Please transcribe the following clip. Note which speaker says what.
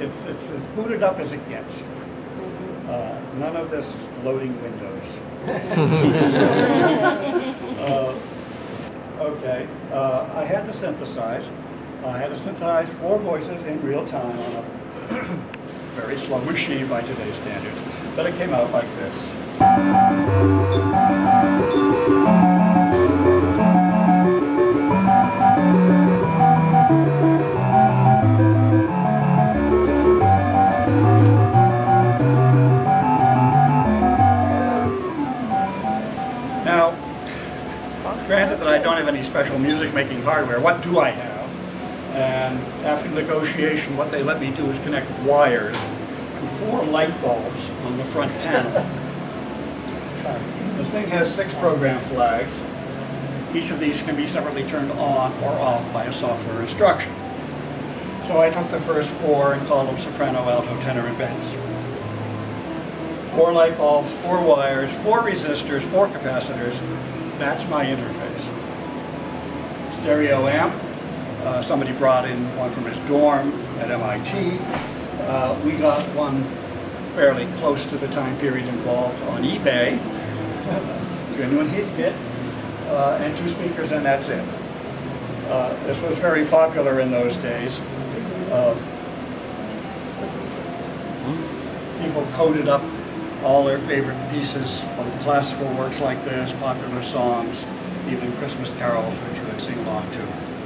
Speaker 1: it's, it's as booted up as it gets. Uh, none of this loading windows. Uh, Okay, uh, I had to synthesize. I had to synthesize four voices in real time on a very slow machine by today's standards, but it came out like this. Now, granted that I don't have any special music making hardware, what do I have? And after negotiation, what they let me do is connect wires to four light bulbs on the front panel. The thing has six program flags. Each of these can be separately turned on or off by a software instruction. So I took the first four and called them soprano, alto, tenor, and bass. Four light bulbs, four wires, four resistors, four capacitors. That's my interface. Stereo amp. Uh, somebody brought in one from his dorm at MIT. Uh, we got one fairly close to the time period involved on eBay. Genuine Heathkit. Uh, and two speakers and that's it. Uh, this was very popular in those days. Uh, people coded up all their favorite pieces of classical works like this, popular songs, even Christmas carols, which you would sing along to.